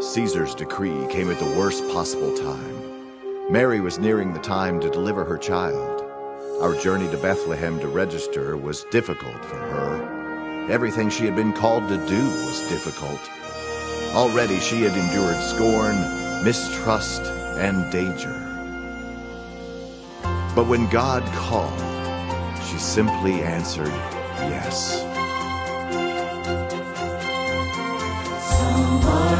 Caesar's decree came at the worst possible time. Mary was nearing the time to deliver her child. Our journey to Bethlehem to register was difficult for her. Everything she had been called to do was difficult. Already she had endured scorn, mistrust, and danger. But when God called, she simply answered yes. Somebody.